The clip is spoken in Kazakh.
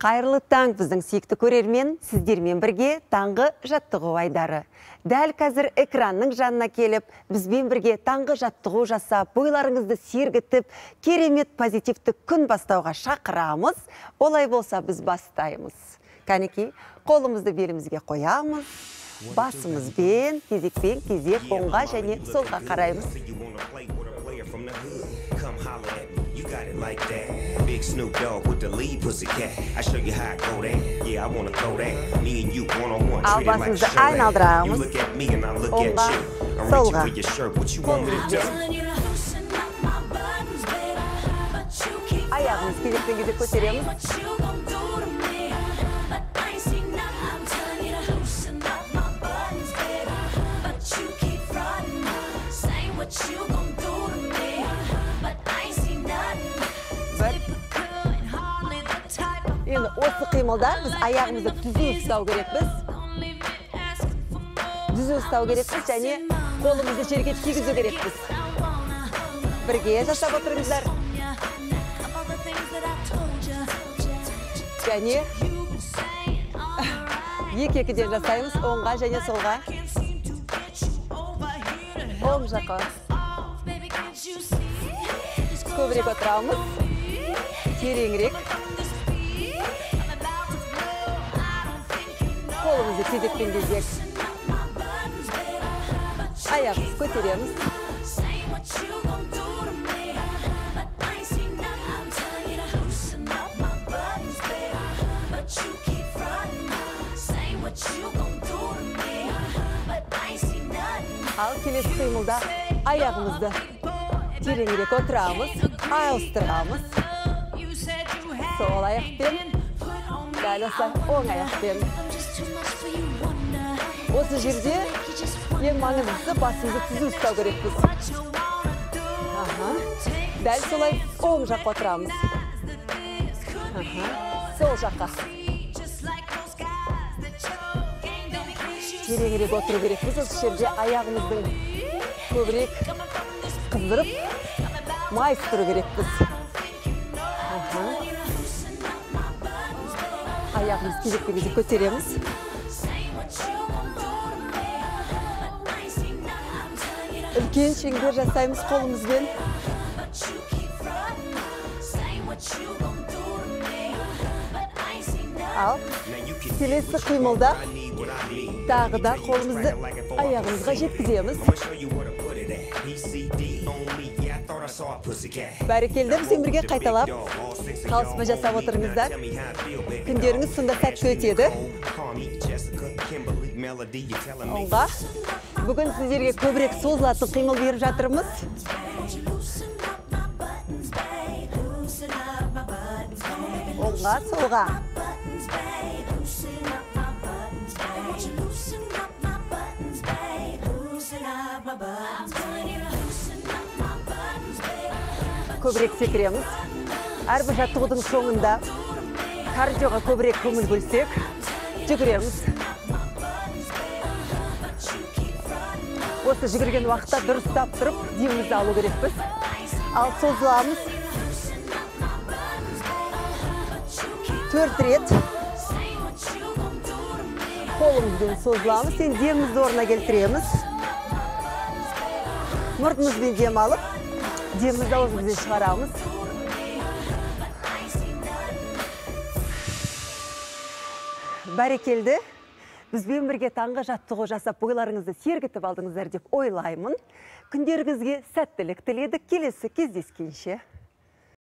Қайырлы таң біздің сүйікті көрермен, сіздермен бірге таңғы жаттығу айдары. Дәл қазір экранның жанына келіп, бізбен бірге таңғы жаттығу жасап, бойларыңызды сергітіп, керемет позитивті күн бастауға шақырамыз. Олай болса біз бастаймыз. Кәнекей, қолымызды белімізге қоямыз. Басымызбен, кезекпен кезек оңға және солға қараймыз. got it like that. Big Snoop Dogg with the lead pussy cat. I show you how I go down. Yeah, I wanna throw down. Me and you one on one. Treat it like show that. You look at me and I look at you. I'm reaching for your shirt. What you want me to do? Aí, Avins, que seguida poderemos қимылда біз аяғымызды түзу ұстау керекпіз. Түзу ұстау керекпіз және қолымызды жерге тигізу керекпіз. Бірге жасап отырыңыздар. Және alright. екі-екіден жасаймыз оңға және солға. Оң жаққа көбірек отырамыз. Тереңірек. Қолымызды кезекпен кезек My buttons, baby, but you аяғымыз көтереміз. Ал келесі қимылда аяғымызды тереңірек отырамыз, ауыстырамыз. Сол аяқпен, осылай оң аяқпен. Осы жерде ең маңыздысы басымызды түзу ұстау керекпіз. Аха. Дәл солай оң жаққа отырамыз. Сол жаққа тереңірек отыру керекпіз. Осы жерде аяғымыздың көбірек қыздырып, майыстыру керекпіз. Аяғымыз кезектен кезек көтереміз. Үлкен шеңбер жасаймыз қолымызбен. Ал келесі қимылда тағы да қолымызды аяғымызға жеткіземіз. Бәрекелді бізбен бірге қайталап қалыспа жасап отырыңыздар. Күндеріңіз сонда сәтті өтеді. Оңға. Бүгін сіздерге көбірек созылатын қимыл беріп жатырмыз. Оңға, солға. Көбірек секіреміз. Әрбір жаттығудың соңында кардиоға көбірек көңіл бөлсек, жүгіреміз. Осы жүгірген уақытта дұрыстап тұрып, демімізді алу керекпіз. Ал созыламыз. Төрт рет қолымызбен созыламыз. Енді демімізді орнына келтіреміз. Мұртымызбен дем алып, демімізді аузымызбен шығарамыз. Бәрекелді. Бізбен бірге таңғы жаттығу жасап бойларыңызды сергітіп алдыңыздар деп ойлаймын. Күндеріңізге сәттілік тіледік. Келесі кездескенше.